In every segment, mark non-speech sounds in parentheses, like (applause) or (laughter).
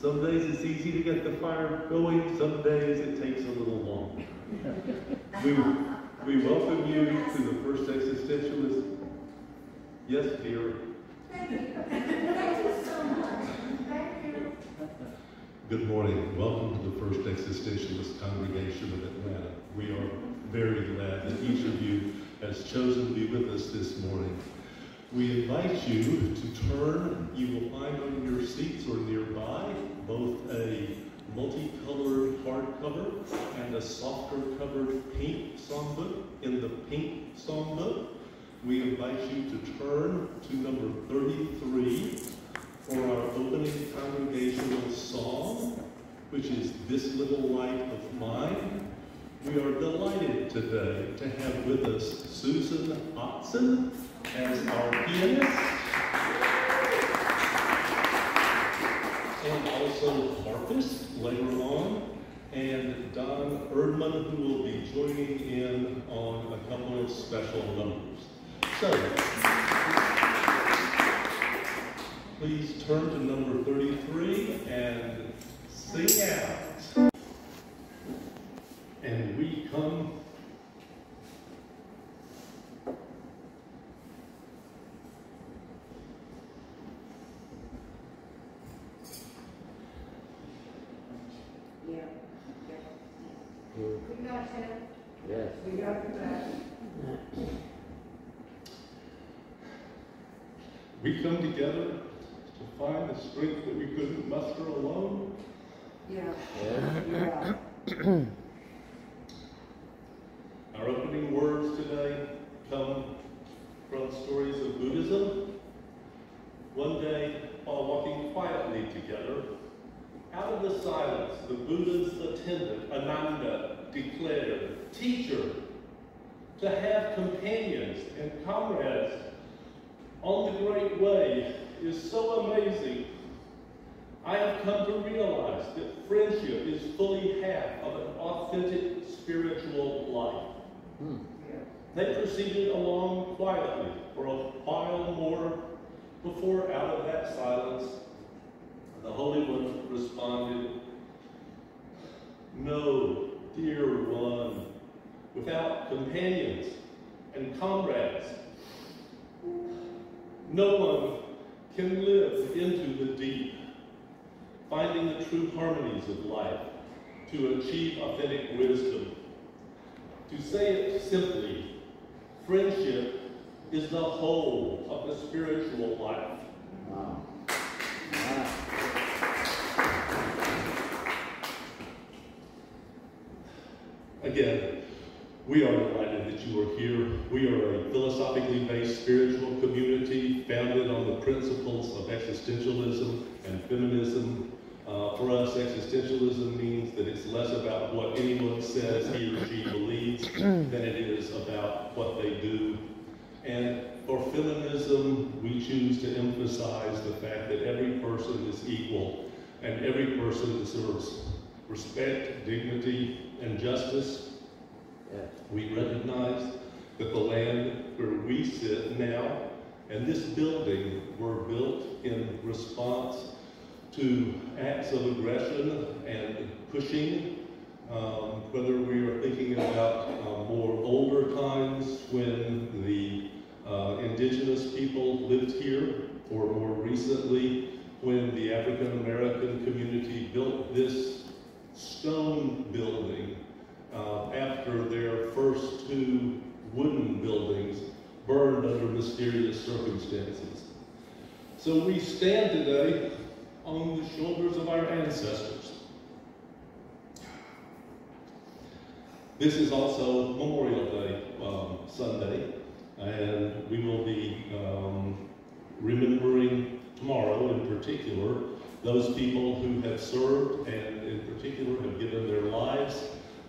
Some days it's easy to get the fire going, some days it takes a little longer. (laughs) We, we welcome you to the First Existentialist. Yes, dear. Thank you. Thank you so much. Thank you. Good morning. Welcome to the First Existentialist Congregation of Atlanta. We are very glad that each of you has chosen to be with us this morning. We invite you to turn. You will find on your seats or nearby both a multicolored hardcover and a softer covered pink songbook. In the pink songbook, we invite you to turn to number 33 for our opening congregational song, which is This Little Light of Mine. We are delighted today to have with us Susan Otson as our pianist, and also harpist later on, and Don Erdman, who will be joining in on a couple of special numbers. So, please turn to number 33 and sing out. And we come Yeah. We got it. Yes. We got it. we come together to find the strength that we couldn't muster alone. Yeah. Yeah. Yeah. (clears throat) Our opening words today come from stories of Buddhism. One day, while walking quietly together, out of the silence, the Buddha's attendant, Ananda, declared, Teacher, to have companions and comrades on the great way is so amazing. I have come to realize that friendship is of an authentic spiritual life. Hmm. They proceeded along quietly for a while more before, out of that silence, the Holy One responded, No, dear one, without companions and comrades, no one can live into the deep, finding the true harmonies of life to achieve authentic wisdom. To say it simply, friendship is the whole of the spiritual life. Wow. Again, we are delighted that you are here. We are a philosophically based spiritual community founded on the principles of existentialism and feminism. Uh, for us, existentialism means that it's less about what anyone says he or she believes than it is about what they do. And for feminism, we choose to emphasize the fact that every person is equal and every person deserves respect, dignity, and justice. Yes. We recognize that the land where we sit now and this building were built in response to acts of aggression and pushing, um, whether we are thinking about uh, more older times when the uh, indigenous people lived here, or more recently when the African American community built this stone building uh, after their first two wooden buildings burned under mysterious circumstances. So we stand today on the shoulders of our ancestors. This is also Memorial Day um, Sunday, and we will be um, remembering tomorrow in particular those people who have served and in particular have given their lives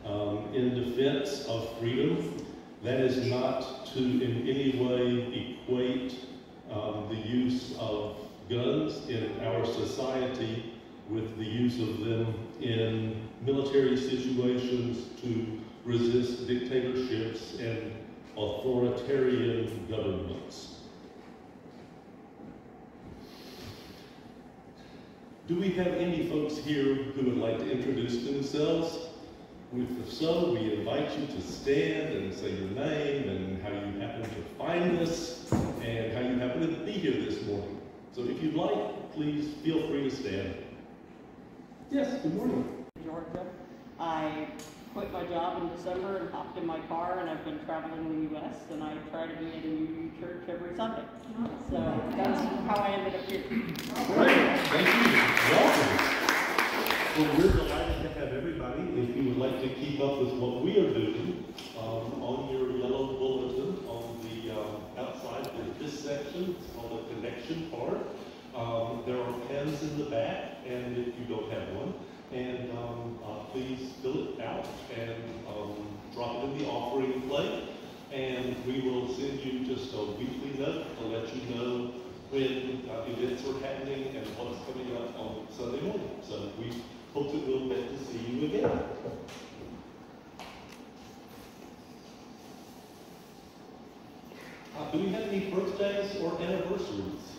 um, in defense of freedom. That is not to in any way equate um, the use of guns in our society with the use of them in military situations to resist dictatorships and authoritarian governments. Do we have any folks here who would like to introduce themselves? If so, we invite you to stand and say your name and how you happen to find us and how you happen to be here this morning. So if you'd like, please feel free to stand. Yes, good morning. Georgia. I quit my job in December and hopped in my car and I've been traveling the US and I try to be at a UU church every Sunday. So that's how I ended up here. Great, thank you. Welcome. Well, we're delighted to have everybody. If you would like to keep up with what we are doing, um, on your yellow bulletin on the um, outside of this section, it's called the connection part. Um, there are pens in the back, and if you don't have one, and um, uh, please fill it out and um, drop it in the offering plate. And we will send you just a weekly note to let you know when uh, events are happening and what's coming up on Sunday morning. So we hope that we'll get to see you again. Uh, do we have any birthdays or anniversaries?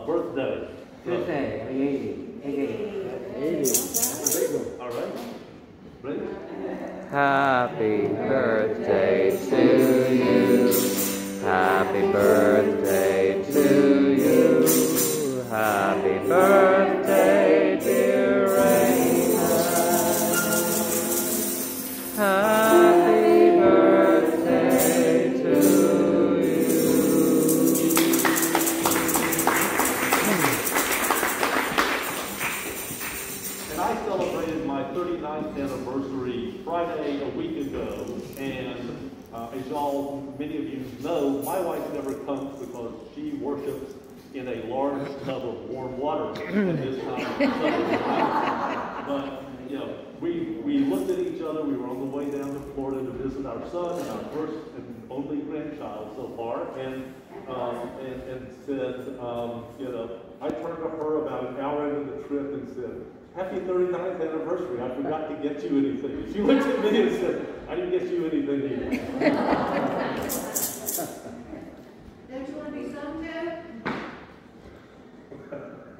Uh, birthday. All right. Ready? Happy birthday tub of warm water at this time. But, you know, we, we looked at each other. We were on the way down to Florida to visit our son and our first and only grandchild so far. And, um, and, and said, um, you know, I turned to her about an hour into the trip and said, Happy 39th anniversary. I forgot to get you anything. She looked at me and said, I didn't get you anything either. Don't you want to be sung to? There's a Carol back here.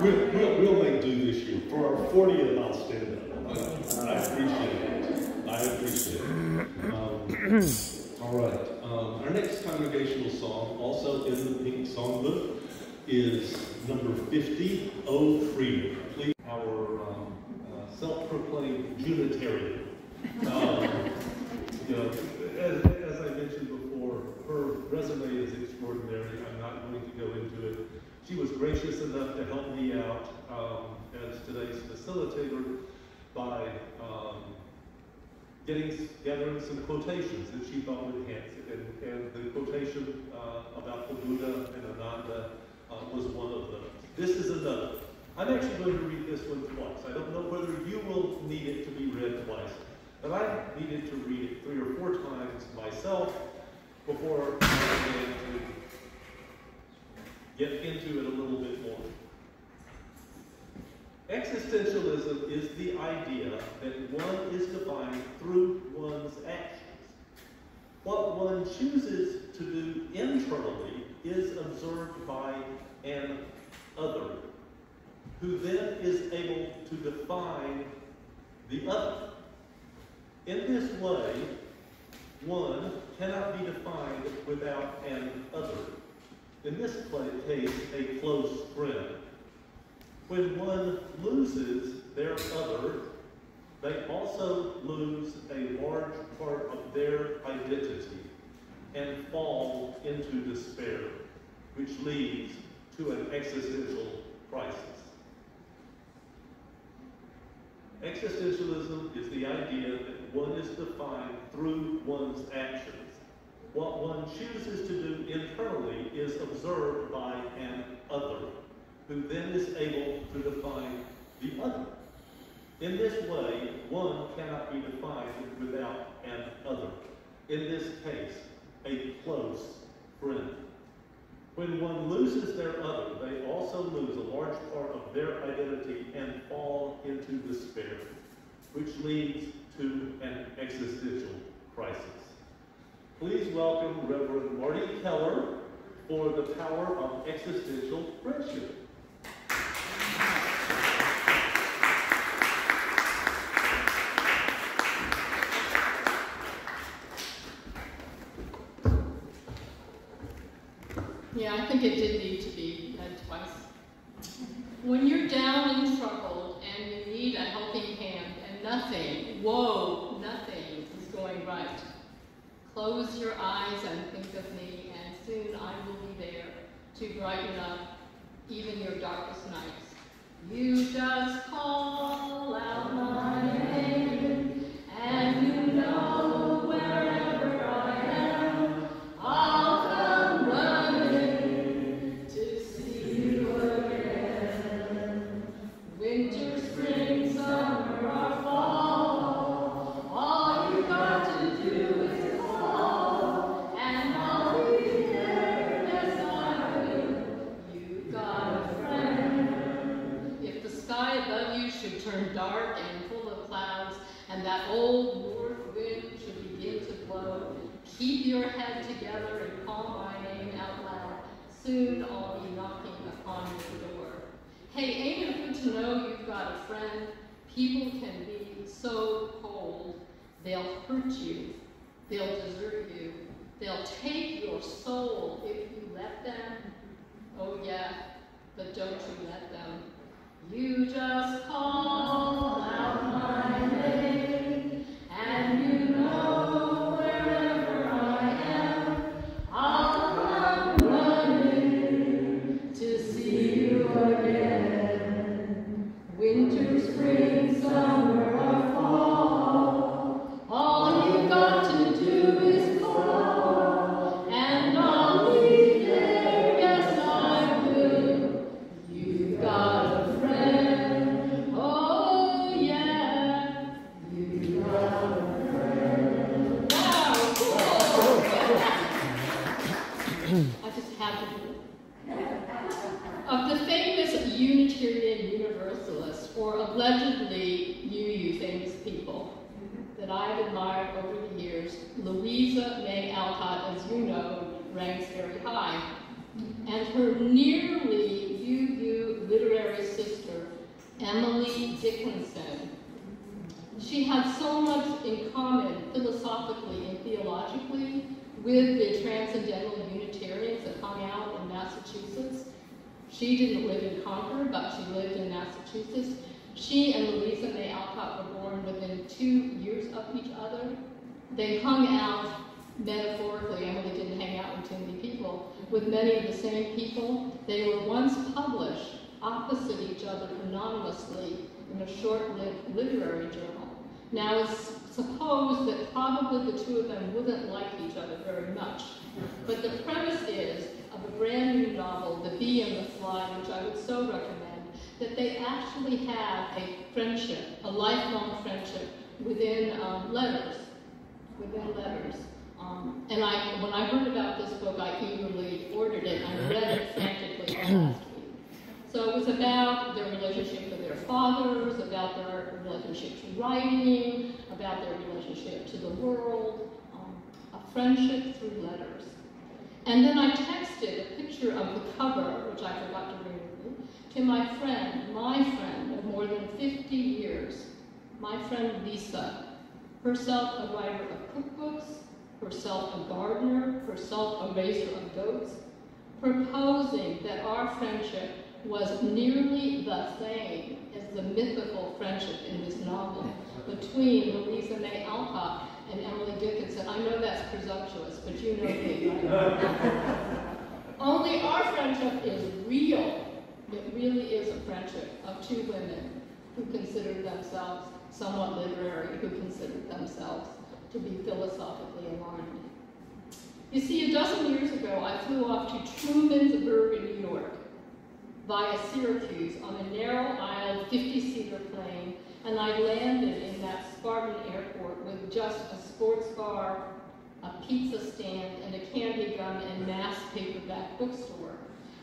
We'll, we'll, we'll make do this year. For our 40th, I'll stand up. I appreciate it. I appreciate it. Um, all right. Um, our next congregational song, also in the pink songbook, is number 50, Oh Freedom. Please, our um, uh, self-proclaimed Unitarian. Um, you know, as I mentioned before, her resume is extraordinary. I'm not going to go into it. She was gracious enough to help me out um, as today's facilitator by um, getting gathering some quotations that she thought would enhance it. And, and the quotation uh, about the Buddha and Ananda uh, was one of those. This is another. I'm actually going to read this one twice. I don't know whether you will need it to be read twice, but I needed to read it three or four times myself before I began to get into it a little bit more. Existentialism is the idea that one is defined through one's actions. What one chooses to do internally is observed by an other, who then is able to define the other. In this way, one cannot be defined without an other. In this case, a close friend. When one loses their other, they also lose a large part of their identity and fall into despair, which leads to an existential crisis. Existentialism is the idea that one is defined through one's actions. What one chooses to do internally is observed by an other, who then is able to define the other. In this way, one cannot be defined without an other. In this case, a close friend. When one loses their other, they also lose a large part of their identity and fall into despair, which leads to an existential crisis. Please welcome Reverend Marti Keller for the power of existential friendship. Hey, ain't it good to know you've got a friend? People can be so cold. They'll hurt you. They'll desert you. They'll take your soul if you let them. Oh yeah, but don't you let them. You just call out my name, novel, The Bee and the Fly, which I would so recommend, that they actually have a friendship, a lifelong friendship within um, letters, within letters. Um, and I, when I heard about this book, I eagerly ordered it I read it frantically last week. So it was about their relationship with their fathers, about their relationship to writing, about their relationship to the world. Um, a friendship through letters. And then I texted a picture of the cover, which I forgot to bring with me, to my friend, my friend of more than 50 years, my friend Lisa, herself a writer of cookbooks, herself a gardener, herself a raiser of goats, proposing that our friendship was nearly the same as the mythical friendship in this novel between Louisa May Alcott and Emily Dickinson. I know that's presumptuous, but you know me, right? (laughs) Only our friendship is real. It really is a friendship of two women who considered themselves somewhat literary, who considered themselves to be philosophically aligned. You see, a dozen years ago, I flew off to Trumansburg in New York via Syracuse on a narrow-aisle 50-seater plane, and I landed in that Spartan airport with just a sports bar, a pizza stand, and a candy gun and mass paperback bookstore.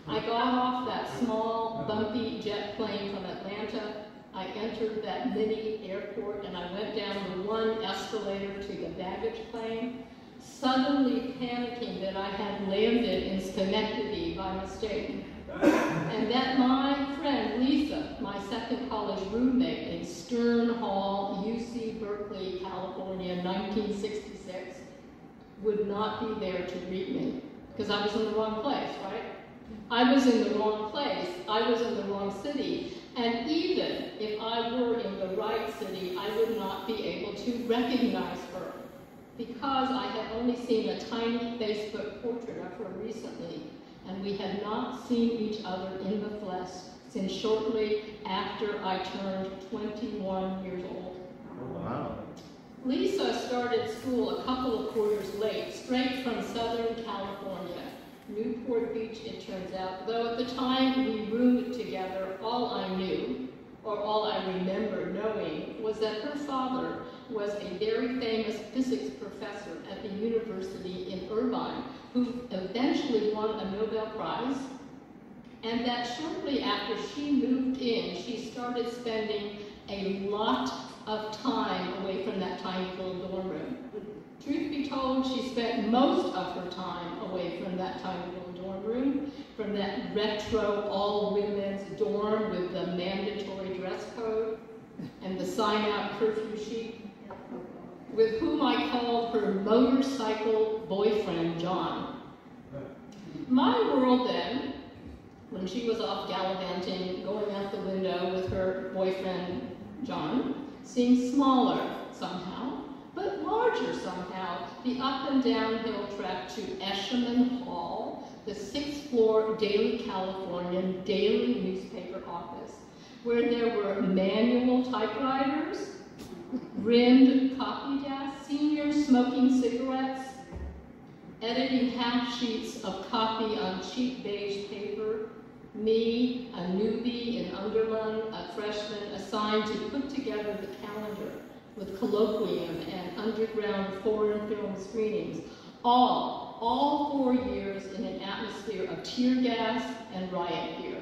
I got off that small, bumpy jet plane from Atlanta. I entered that mini airport and I went down the one escalator to the baggage claim, suddenly panicking that I had landed in Schenectady by mistake. And that my friend Lisa, my second college roommate in Stern Hall, UC Berkeley, California, 1966, would not be there to greet me because I was in the wrong place, right? I was in the wrong place. I was in the wrong city. And even if I were in the right city, I would not be able to recognize her because I had only seen a tiny Facebook portrait of her recently, and we had not seen each other in the flesh since shortly after I turned 21 years old. Wow. Lisa started school a couple of quarters late, straight from Southern California. Newport Beach, it turns out, though at the time we roomed together, all I knew, or all I remember knowing, was that her father was a very famous physics professor at the university in Irvine, who eventually won a Nobel Prize, and that shortly after she moved in, she started spending a lot of time away from that tiny little dorm room. Truth be told, she spent most of her time away from that tiny little dorm room, from that retro all-women's dorm with the mandatory dress code and the sign-out curfew sheet, with whom I called her motorcycle boyfriend, John. My world then, when she was off gallivanting, going out the window with her boyfriend, John, seemed smaller somehow, but larger somehow, the up and downhill track to Eshelman Hall, the sixth floor Daily Californian daily newspaper office, where there were manual typewriters, rimmed coffee desks, seniors smoking cigarettes, editing half sheets of copy on cheap beige paper, me, a newbie in Underland, a freshman assigned to put together the calendar with colloquium and underground foreign film screenings, all, all four years in an atmosphere of tear gas and riot gear.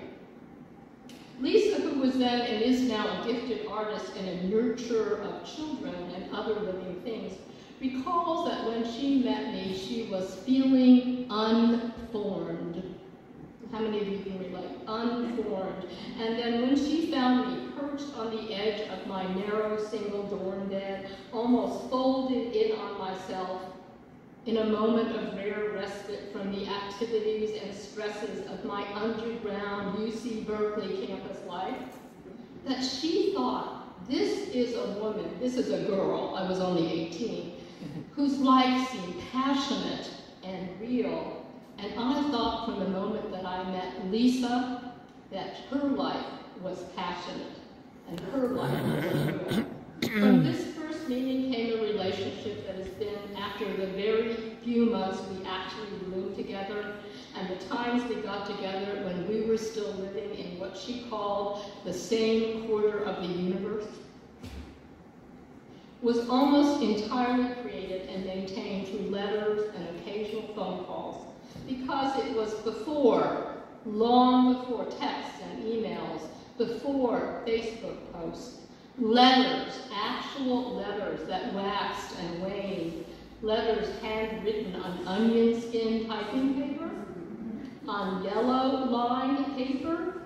Lisa, who was then and is now a gifted artist and a nurturer of children and other living things, recalls that when she met me, she was feeling unformed. How many of you can relate? Unformed. And then when she found me perched on the edge of my narrow single dorm bed, almost folded in on myself, in a moment of rare respite from the activities and stresses of my underground UC Berkeley campus life, that she thought, this is a woman, this is a girl, I was only 18, (laughs) whose life seemed passionate and real. And I thought from the moment that I met Lisa that her life was passionate and her life was real. (clears throat) Meeting came a relationship that has been, after the very few months we actually roomed together, and the times we got together when we were still living in what she called the same quarter of the universe, was almost entirely created and maintained through letters and occasional phone calls. Because it was before, long before texts and emails, before Facebook posts, letters, actual letters that waxed and waned, letters handwritten on onion skin typing paper, on yellow line paper,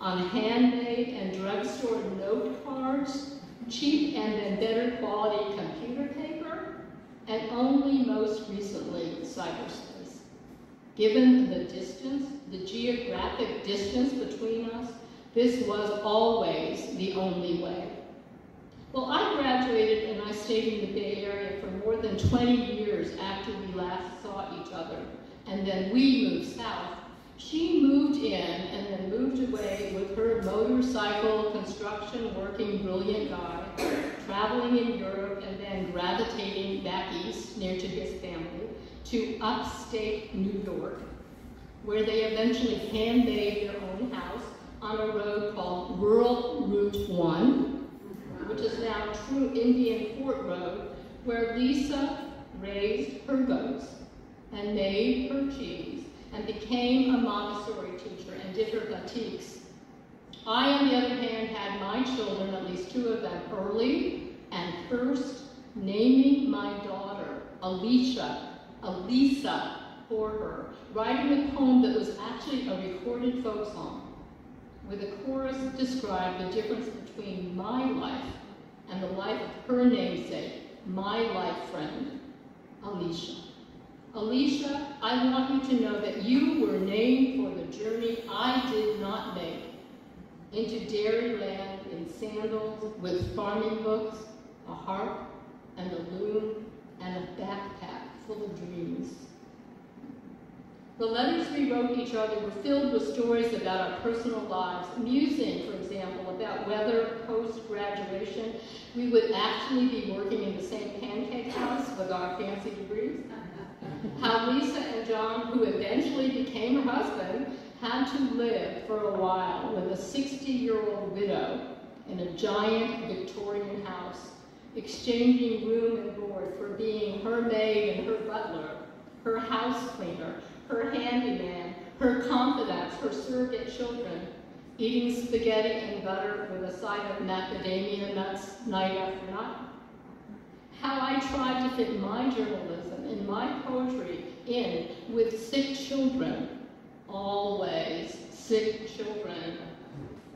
on handmade and drugstore note cards, cheap and then better quality computer paper, and only most recently cyberspace. Given the distance, the geographic distance between us, this was always the only way. Well, I graduated and I stayed in the Bay Area for more than 20 years after we last saw each other, and then we moved south. She moved in and then moved away with her motorcycle construction working brilliant guy, traveling in Europe and then gravitating back east near to his family to upstate New York, where they eventually hand-made their own house on a road called Rural Route 1, which is now True Indian Fort Road, where Lisa raised her goats and made her cheese and became a Montessori teacher and did her batiks. I, on the other hand, had my children, at least two of them, early and first naming my daughter Alicia, Elisa, for her, writing a poem that was actually a recorded folk song, where the chorus described the difference between my life and the life of her namesake, my life friend, Alicia. Alicia, I want you to know that you were named for the journey I did not make into dairyland in sandals with farming books, a harp, and a loom, and a backpack full of dreams. The letters we wrote each other were filled with stories about our personal lives, musing, for example, about whether post-graduation we would actually be working in the same pancake house with our fancy degrees. (laughs) How Lisa and John, who eventually became her husband, had to live for a while with a 60-year-old widow in a giant Victorian house, exchanging room and board for being her maid and her butler, her house cleaner, her handyman, her confidants, her surrogate children, eating spaghetti and butter with a side of macadamia nuts night after night. How I tried to fit my journalism and my poetry in with sick children, always sick children,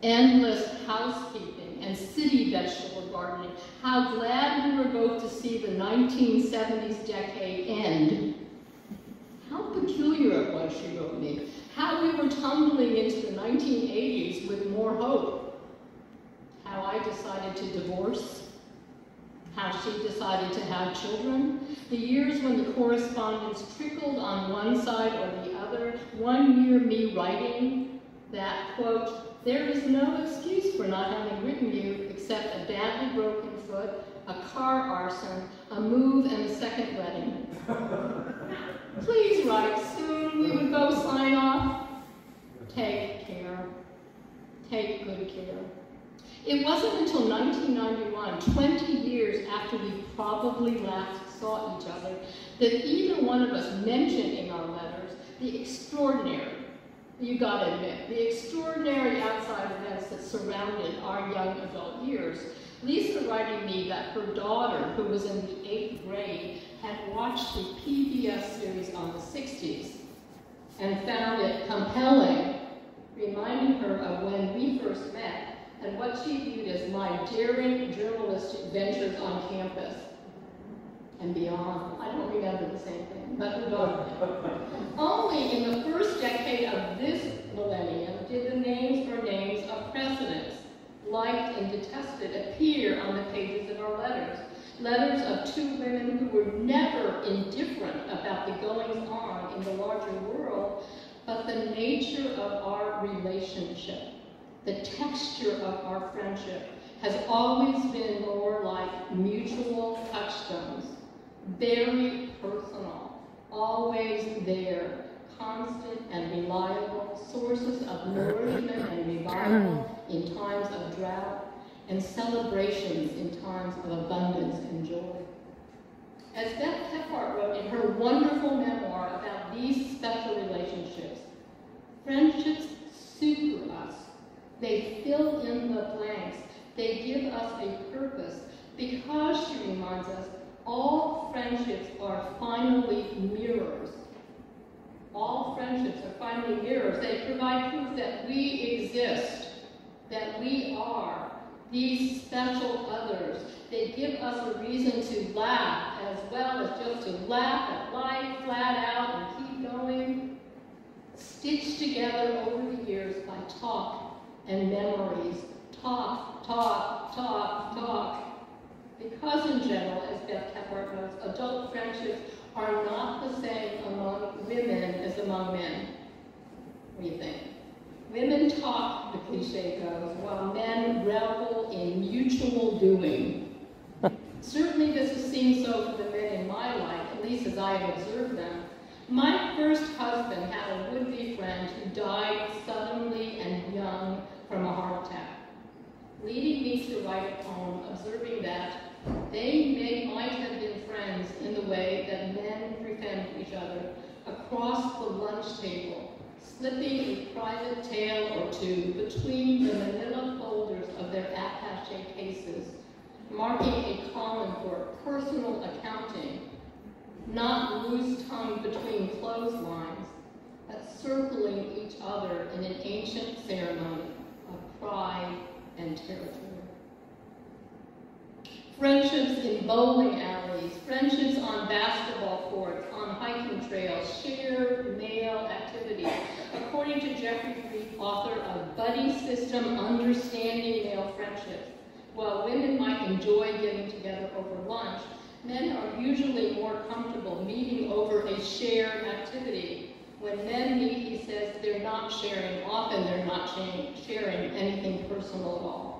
endless housekeeping and city vegetable gardening. How glad we were both to see the 1970s decade end how peculiar it was, she wrote me. How we were tumbling into the 1980s with more hope. How I decided to divorce. How she decided to have children. The years when the correspondence trickled on one side or the other. One year me writing that, quote, there is no excuse for not having written you except a badly broken foot, a car arson, a move, and a second wedding. (laughs) Please write soon. We would both sign off. Take care. Take good care. It wasn't until 1991, 20 years after we probably last saw each other, that either one of us mentioned in our letters the extraordinary, you gotta admit, the extraordinary outside events that surrounded our young adult years. Lisa writing me that her daughter, who was in the eighth grade, had watched the PBS series on the 60s and found it compelling, reminding her of when we first met and what she viewed as my daring journalistic ventures on campus and beyond. I don't remember the same thing, but who does? (laughs) Only in the first decade of this millennium did the names or names of presidents, liked and detested, appear on the pages of our letters of two women who were never indifferent about the goings on in the larger world, but the nature of our relationship, the texture of our friendship, has always been more like mutual touchstones, very personal, always there, constant and reliable sources of nourishment and revival in times of drought and celebrations in times of abundance and joy. As Beth Kephart wrote in her wonderful memoir about these special relationships, friendships super us. They fill in the blanks. They give us a purpose because, she reminds us, All friendships are finally mirrors. All friendships are finally mirrors. They provide proof that we exist, that we are these special others. They give us a reason to laugh as well as just to laugh at life flat out and keep going. Stitched together over the years by talk and memories. Talk, talk, talk, talk. Because in general, as Beth Kephart notes, adult friendships are not the same among women as among men. What do you think? Women talk, the cliche goes, while men revel in mutual doing. (laughs) Certainly this has seemed so for the men in my life, at least as I have observed them. My first husband had a would-be friend who died suddenly and young from a heart attack, leading me to write a poem observing that they may, might have been friends in the way that men befriend each other across the lunch table, slipping a private tale or two between the manila folders of their attache cases, marking a column for personal accounting, not loose-tongued between clotheslines, but circling each other in an ancient ceremony of pride and territory. Friendships in bowling alleys, friendships on basketball courts, on hiking trails, shared male activities. According to Jeffrey Freed, author of Buddy System Understanding Male Friendships, while women might enjoy getting together over lunch, men are usually more comfortable meeting over a shared activity. When men meet, he says, they're not sharing, often they're not sharing anything personal at all.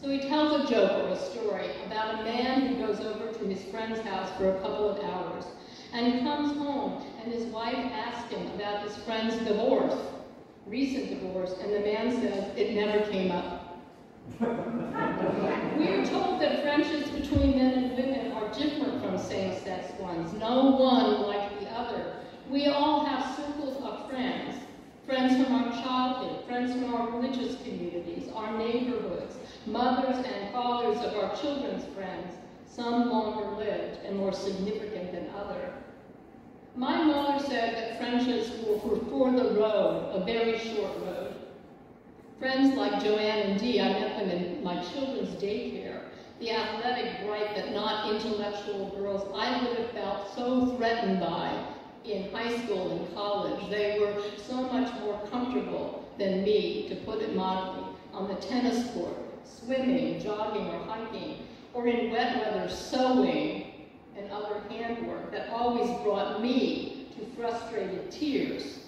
So he tells a joke or a story about a man who goes over to his friend's house for a couple of hours and comes home and his wife asks him about his friend's divorce, recent divorce, and the man says, it never came up. we are told that friendships between men and women are different from same-sex ones, no one like the other. We all have circles of friends, friends from our childhood, friends from our religious communities, our neighborhoods, mothers and fathers of our children's friends, some longer lived and more significant than other. My mother said that friendships were for, for the road, a very short road. Friends like Joanne and Dee, I met them in my children's daycare. The athletic, bright, but not intellectual girls I would have felt so threatened by in high school and college. They were so much more comfortable than me, to put it mildly, on the tennis court, swimming, jogging, or hiking, or in wet weather, sewing and other handwork that always brought me to frustrated tears.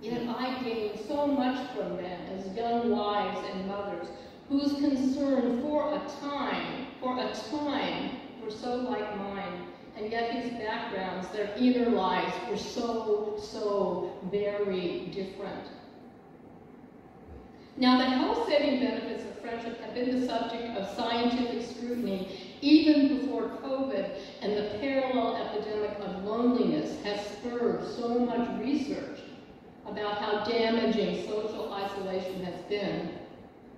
Yet I gained so much from them as young wives and mothers whose concern for a time, for a time, were so like mine, and yet his backgrounds, their inner lives, were so, so very different. Now, the health-saving benefits of friendship have been the subject of scientific scrutiny even before COVID and the parallel epidemic of loneliness has spurred so much research about how damaging social isolation has been.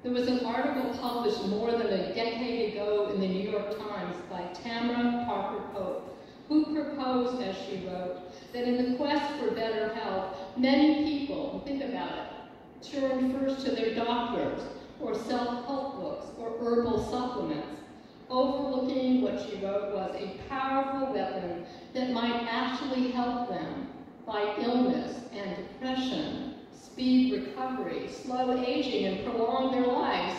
There was an article published more than a decade ago in the New York Times by Tamara Parker Pope, who proposed, as she wrote, that in the quest for better health, many people, think about it, turn first to their doctors or self-help books or herbal supplements, overlooking what she wrote was a powerful weapon that might actually help them fight illness and depression, speed recovery, slow aging, and prolong their lives.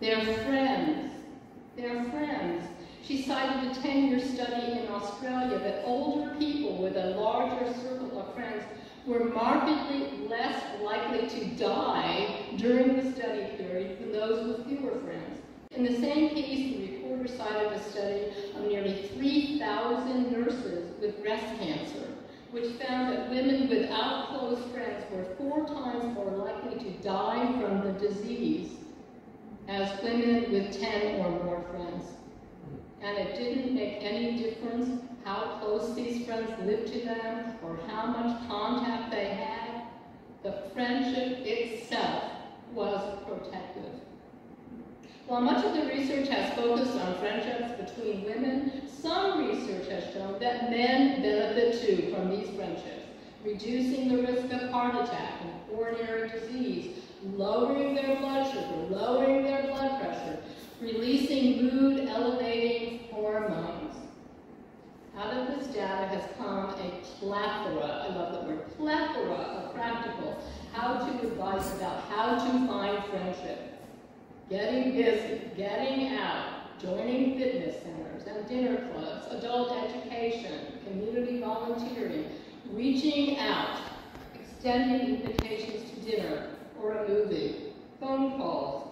Their friends, their friends. She cited a 10-year study in Australia that older people with a larger circle of friends were markedly less likely to die during the study period than those with fewer friends. In the same case, the reporter cited a study of nearly 3,000 nurses with breast cancer, which found that women without close friends were four times more likely to die from the disease as women with 10 or more friends. And it didn't make any difference how close these friends lived to them or how much contact they had. The friendship itself was protective. While much of the research has focused on friendships between women, some research has shown that men benefit too from these friendships, reducing the risk of heart attack and coronary disease, lowering their blood sugar, lowering their blood pressure, releasing mood elevating hormones. Out of this data has come a plethora, I love the word plethora of practical how-to advice about how to find friendship. Getting busy, getting out, joining fitness centers and dinner clubs, adult education, community volunteering, reaching out, extending invitations to dinner or a movie, phone calls,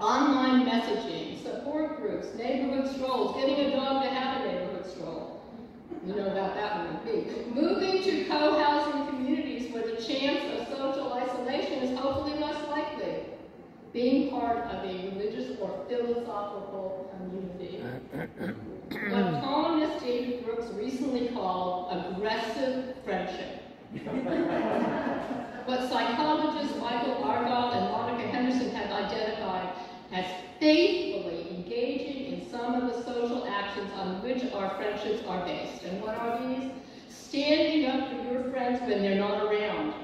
online messaging, support groups, neighborhood strolls, getting a dog to have a neighborhood stroll. You know about that one, me. Moving to co-housing communities where the chance of social isolation is hopefully less likely. Being part of a religious or philosophical community. what columnist David Brooks recently called aggressive friendship. (laughs) what psychologists Michael Argyle and Monica Henderson have identified as faithfully engaging in some of the social actions on which our friendships are based. And what are these? Standing up for your friends when they're not around.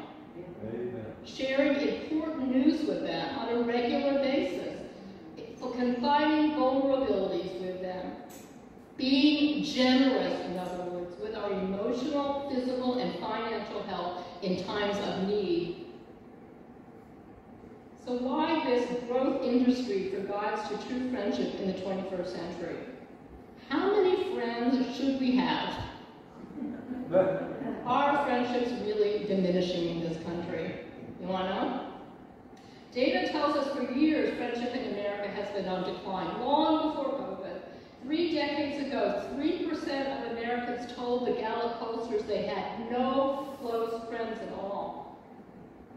Amen. Sharing important news with them on a regular basis. Confiding vulnerabilities with them. Being generous, in other words, with our emotional, physical, and financial help in times of need. So why this growth industry for guides to true friendship in the 21st century? How many friends should we have? Are friendships really diminishing in this country? You want to know? Data tells us for years friendship in America has been on decline, long before COVID. Three decades ago, 3% of Americans told the Gallup pollsters they had no close friends at all.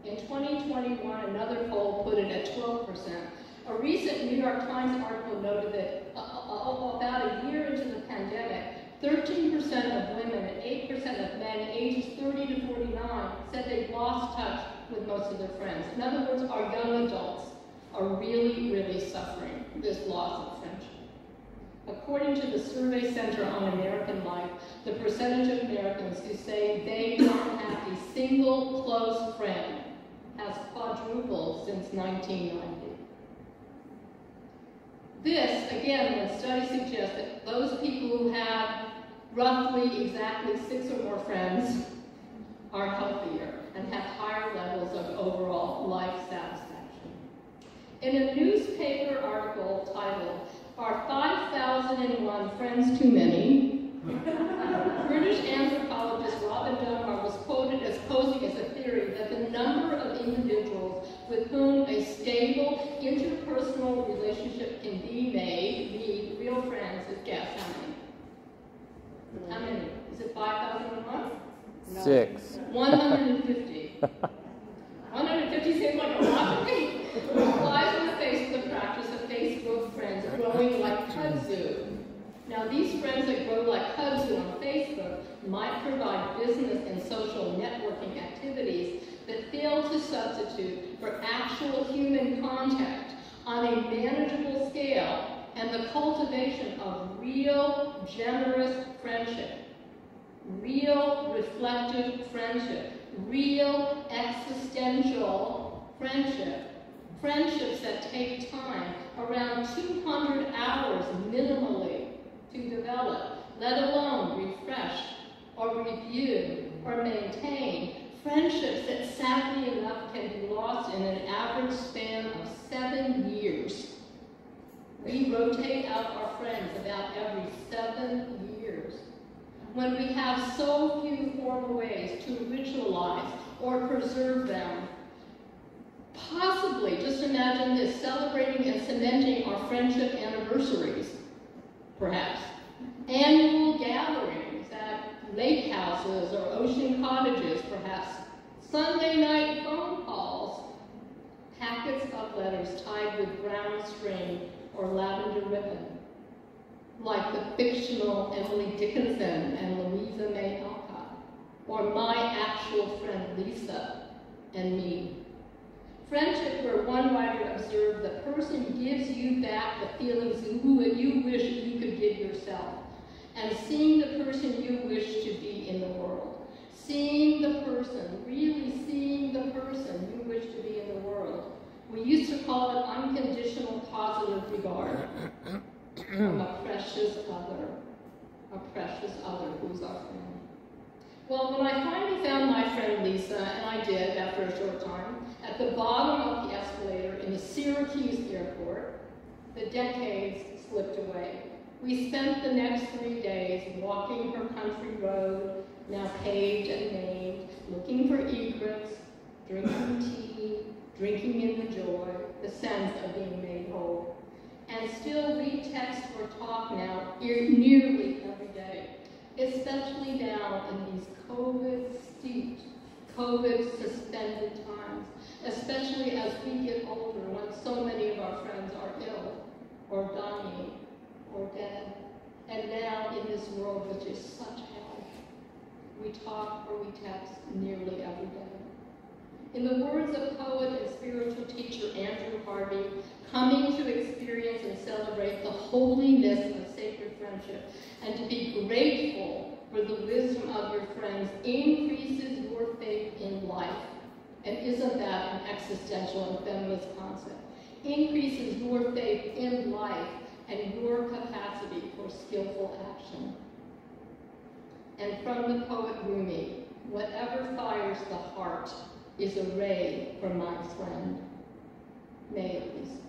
In 2021, another poll put it at 12%. A recent New York Times article noted that uh, uh, about a year into the pandemic, 13% of women and 8% of men ages 30 to 49 said they've lost touch with most of their friends. In other words, our young adults are really, really suffering this loss of friendship. According to the Survey Center on American Life, the percentage of Americans who say they don't have a single close friend has quadrupled since 1990. This, again, when study suggests that those people who have roughly exactly six or more friends are healthier and have higher levels of overall life satisfaction. In a newspaper article titled, Are 5,001 Friends Too Many? (laughs) British anthropologist Robin Dunbar was quoted as posing as a theory that the number of individuals with whom a stable interpersonal relationship can be made, be real friends, is guess how many? How many? Is it 5,001? Six. 150. 150 seems like a lot to me. Flies in the face of the practice of Facebook friends growing like kudzu. Now, these friends that grow like kudzu on Facebook might provide business and social networking activities that fail to substitute for actual human contact on a manageable scale and the cultivation of real, generous friendship. Real reflective friendship, real existential friendship, friendships that take time, around 200 hours minimally to develop, let alone refresh or review or maintain, friendships that sadly enough can be lost in an average span of seven years. We rotate out our friends about every seven years when we have so few formal ways to ritualize or preserve them. Possibly, just imagine this, celebrating and cementing our friendship anniversaries, perhaps. Annual gatherings at lake houses or ocean cottages, perhaps. Sunday night phone calls. Packets of letters tied with brown string or lavender ribbon like the fictional Emily Dickinson and Louisa May Alcott, or my actual friend Lisa and me. Friendship where one writer observed the person gives you back the feelings you you wish you could give yourself. And seeing the person you wish to be in the world. Seeing the person, really seeing the person you wish to be in the world. We used to call it unconditional positive regard from a precious other, a precious other who's our friend. Well, when I finally found my friend Lisa, and I did after a short time, at the bottom of the escalator in the Syracuse airport, the decades slipped away. We spent the next three days walking her country road, now paved and named, looking for egrets, drinking tea, drinking in the joy, the sense of being made whole. And still we text or talk now nearly every day, especially now in these COVID-steeped, COVID-suspended times, especially as we get older when so many of our friends are ill or dying or dead. And now in this world which is such hell, we talk or we text nearly every day. In the words of poet and spiritual teacher Andrew Harvey, coming to experience and celebrate the holiness of sacred friendship and to be grateful for the wisdom of your friends increases your faith in life. And isn't that an existential and feminist concept? Increases your faith in life and your capacity for skillful action. And from the poet Rumi, whatever fires the heart is a ray for my friend. May it be so.